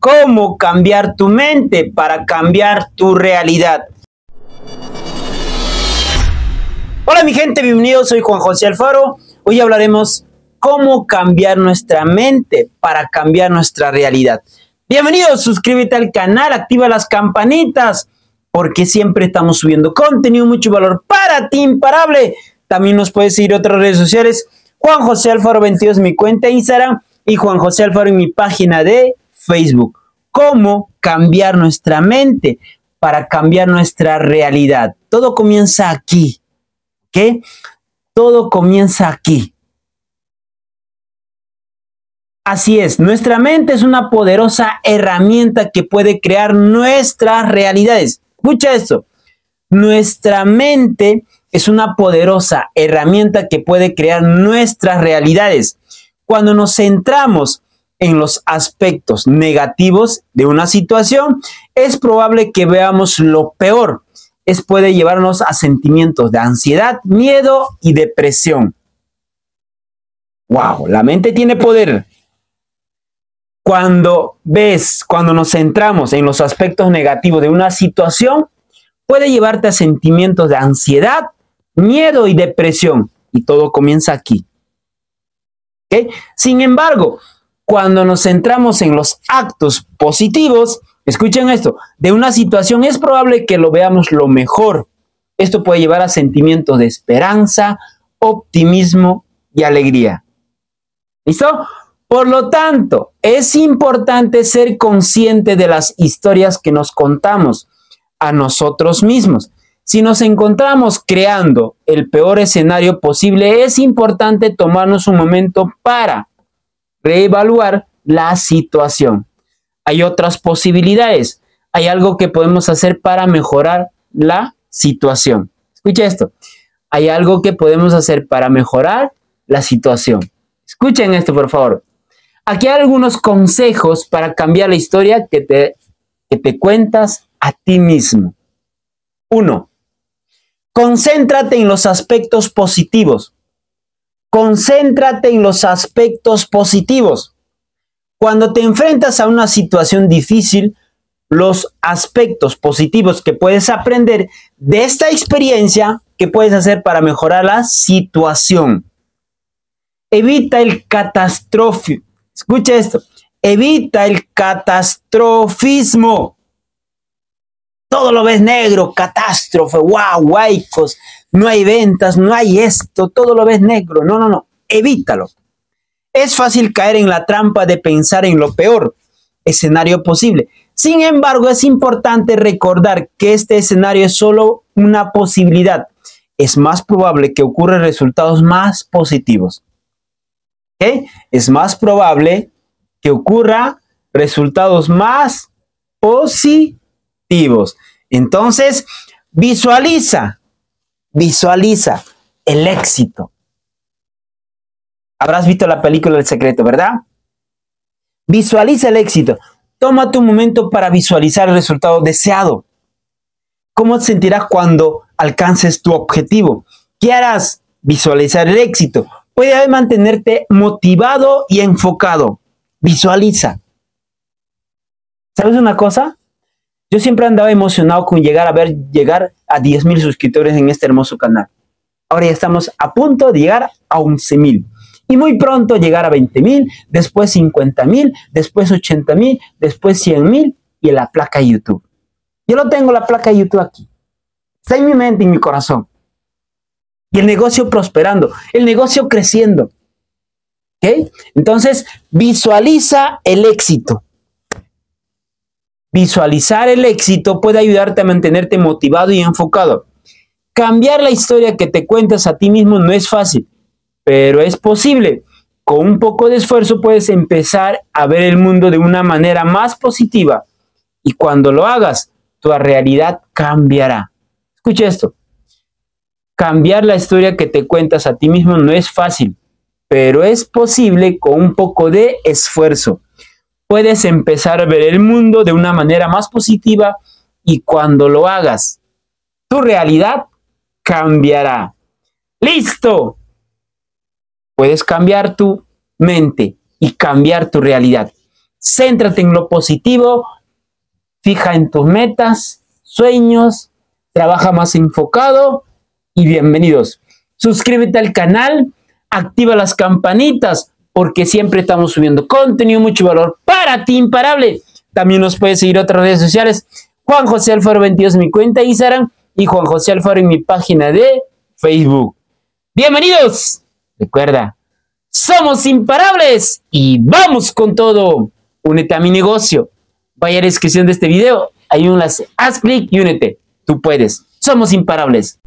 cómo cambiar tu mente para cambiar tu realidad. Hola mi gente, bienvenidos, soy Juan José Alfaro. Hoy hablaremos cómo cambiar nuestra mente para cambiar nuestra realidad. Bienvenidos, suscríbete al canal, activa las campanitas, porque siempre estamos subiendo contenido, mucho valor para ti, imparable. También nos puedes seguir en otras redes sociales. Juan José Alfaro 22, mi cuenta Instagram, y Juan José Alfaro en mi página de Facebook. ¿Cómo cambiar nuestra mente para cambiar nuestra realidad? Todo comienza aquí. ¿Qué? Todo comienza aquí. Así es, nuestra mente es una poderosa herramienta que puede crear nuestras realidades. Escucha esto. Nuestra mente es una poderosa herramienta que puede crear nuestras realidades. Cuando nos centramos en los aspectos negativos de una situación, es probable que veamos lo peor. Es puede llevarnos a sentimientos de ansiedad, miedo y depresión. Wow, la mente tiene poder. Cuando ves, cuando nos centramos en los aspectos negativos de una situación, puede llevarte a sentimientos de ansiedad, miedo y depresión. Y todo comienza aquí. Sin embargo, cuando nos centramos en los actos positivos, escuchen esto, de una situación es probable que lo veamos lo mejor. Esto puede llevar a sentimientos de esperanza, optimismo y alegría. ¿Listo? Por lo tanto, es importante ser consciente de las historias que nos contamos a nosotros mismos. Si nos encontramos creando el peor escenario posible, es importante tomarnos un momento para reevaluar la situación. Hay otras posibilidades. Hay algo que podemos hacer para mejorar la situación. Escucha esto. Hay algo que podemos hacer para mejorar la situación. Escuchen esto, por favor. Aquí hay algunos consejos para cambiar la historia que te, que te cuentas a ti mismo. Uno, concéntrate en los aspectos positivos. Concéntrate en los aspectos positivos. Cuando te enfrentas a una situación difícil, los aspectos positivos que puedes aprender de esta experiencia que puedes hacer para mejorar la situación. Evita el catastrófico Escucha esto. Evita el catastrofismo. Todo lo ves negro, catástrofe, wow, guaycos, no hay ventas, no hay esto, todo lo ves negro. No, no, no, evítalo. Es fácil caer en la trampa de pensar en lo peor escenario posible. Sin embargo, es importante recordar que este escenario es solo una posibilidad. Es más probable que ocurran resultados más positivos es más probable que ocurra resultados más positivos. Entonces, visualiza, visualiza el éxito. Habrás visto la película El secreto, ¿verdad? Visualiza el éxito. Toma tu momento para visualizar el resultado deseado. ¿Cómo te sentirás cuando alcances tu objetivo? ¿Qué harás? Visualizar el éxito puede mantenerte motivado y enfocado. Visualiza. ¿Sabes una cosa? Yo siempre andaba emocionado con llegar a ver llegar a 10 mil suscriptores en este hermoso canal. Ahora ya estamos a punto de llegar a 11 mil. Y muy pronto llegar a 20 mil, después 50 mil, después 80 mil, después 100 mil y en la placa YouTube. Yo lo tengo la placa YouTube aquí. Está en mi mente y en mi corazón y el negocio prosperando, el negocio creciendo. ¿Ok? Entonces, visualiza el éxito. Visualizar el éxito puede ayudarte a mantenerte motivado y enfocado. Cambiar la historia que te cuentas a ti mismo no es fácil, pero es posible. Con un poco de esfuerzo puedes empezar a ver el mundo de una manera más positiva y cuando lo hagas, tu realidad cambiará. Escucha esto. Cambiar la historia que te cuentas a ti mismo no es fácil, pero es posible con un poco de esfuerzo. Puedes empezar a ver el mundo de una manera más positiva y cuando lo hagas, tu realidad cambiará. ¡Listo! Puedes cambiar tu mente y cambiar tu realidad. Céntrate en lo positivo, fija en tus metas, sueños, trabaja más enfocado y bienvenidos. Suscríbete al canal, activa las campanitas porque siempre estamos subiendo contenido, mucho valor para ti, imparable. También nos puedes seguir otras redes sociales. Juan José Alfaro 22 en mi cuenta Instagram y Juan José Alfaro en mi página de Facebook. Bienvenidos. Recuerda, somos imparables y vamos con todo. Únete a mi negocio. Vaya a la descripción de este video. Hay un enlace. Haz clic y únete. Tú puedes. Somos imparables.